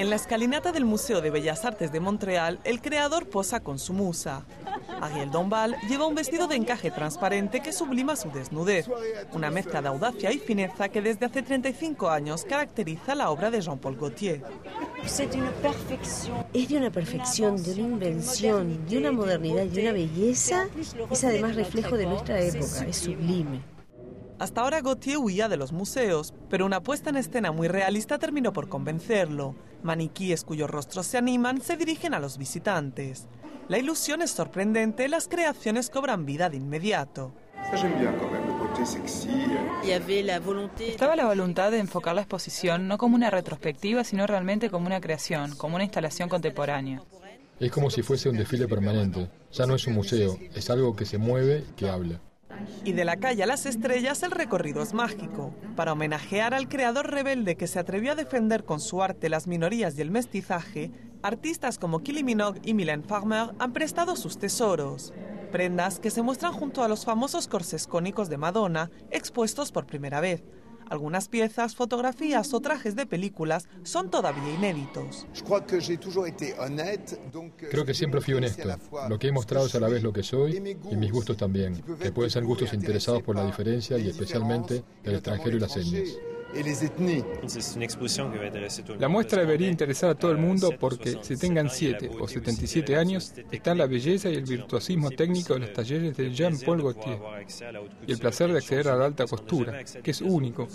En la escalinata del Museo de Bellas Artes de Montreal, el creador posa con su musa. Ariel Dombal lleva un vestido de encaje transparente que sublima su desnudez, una mezcla de audacia y fineza que desde hace 35 años caracteriza la obra de Jean-Paul Gaultier. Es de una perfección, de una invención, de una modernidad y de una belleza. Es además reflejo de nuestra época, es sublime. Hasta ahora Gautier huía de los museos, pero una puesta en escena muy realista terminó por convencerlo. Maniquíes cuyos rostros se animan se dirigen a los visitantes. La ilusión es sorprendente, las creaciones cobran vida de inmediato. Estaba la voluntad de enfocar la exposición no como una retrospectiva, sino realmente como una creación, como una instalación contemporánea. Es como si fuese un desfile permanente. Ya no es un museo, es algo que se mueve, que habla. Y de la calle a las estrellas el recorrido es mágico. Para homenajear al creador rebelde que se atrevió a defender con su arte las minorías y el mestizaje, artistas como Kylie Minogue y Mylène Farmer han prestado sus tesoros. Prendas que se muestran junto a los famosos corsés cónicos de Madonna, expuestos por primera vez. Algunas piezas, fotografías o trajes de películas son todavía inéditos. Creo que siempre fui honesto. Lo que he mostrado es a la vez lo que soy y mis gustos también, que pueden ser gustos interesados por la diferencia y especialmente el extranjero y las etnias. La muestra debería interesar a todo el mundo porque, si tengan 7 o 77 años, está la belleza y el virtuosismo técnico de los talleres de Jean-Paul Gaultier y el placer de acceder a la alta costura, que es único.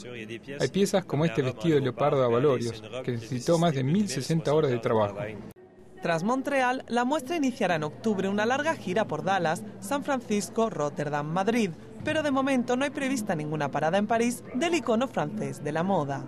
Hay piezas como este vestido de leopardo a Valorios, que necesitó más de 1060 horas de trabajo. Tras Montreal, la muestra iniciará en octubre una larga gira por Dallas, San Francisco, Rotterdam, Madrid, pero de momento no hay prevista ninguna parada en París del icono francés de la moda.